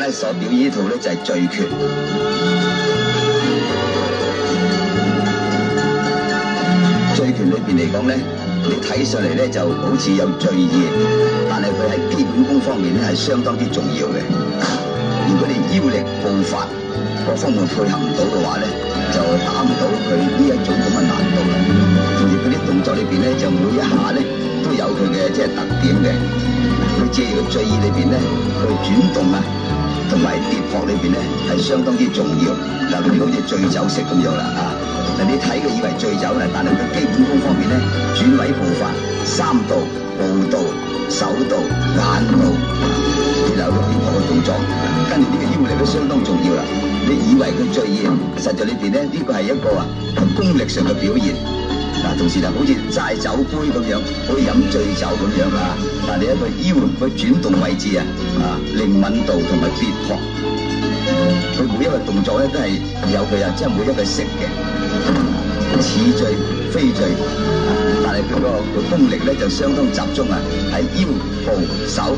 咧所表演呢套咧就係醉拳。醉拳裏邊嚟講咧，你睇上嚟咧就好似有醉意，但係佢喺基本功方面咧係相當之重要嘅。如果你腰力步伐各方面配合唔到嘅話咧，就打唔到佢呢一种咁嘅難度啦。而佢啲動作裏邊咧，就每一下咧都有佢嘅即係特點嘅。佢借個醉意裏邊咧，佢轉動啊，同埋跌撲裏邊咧係相當之重要。嗱，佢哋好似醉酒式咁樣啦啊！嗱，你睇佢以為醉酒啦，但係佢基本功方面咧，轉位步伐、三度、步道、手道、眼道，然後個跌撲嘅動作，跟住呢個腰力都相當重要啦。你以為佢醉意，實在裏邊咧呢個係一個啊功力上嘅表現。嗱，同時就好似齋酒杯咁樣，好似飲醉酒咁樣啊！嗱，你一個腰佢轉動位置啊，啊靈敏度同埋跌撲，佢每一個動作咧都係有佢啊，即係每一個式嘅似醉非醉，但係佢個個功力咧就相當集中啊，喺腰部手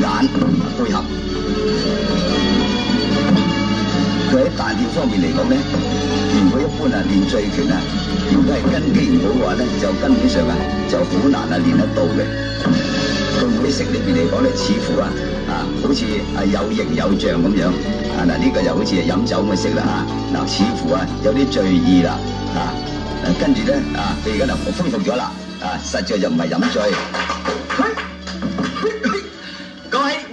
眼配合。佢喺彈跳方面嚟講咧，一般啊練醉拳啊，如果係根基唔好嘅話咧，就根本上啊就好難啊練得到嘅。佢每式裏邊嚟講咧，似乎啊啊好似啊有形有象咁樣啊嗱，呢個就好似係飲酒咁嘅色啦嚇嗱，似乎啊有啲醉意啦啊誒，跟住咧啊佢而家就恢復咗啦啊，實在就唔係飲醉。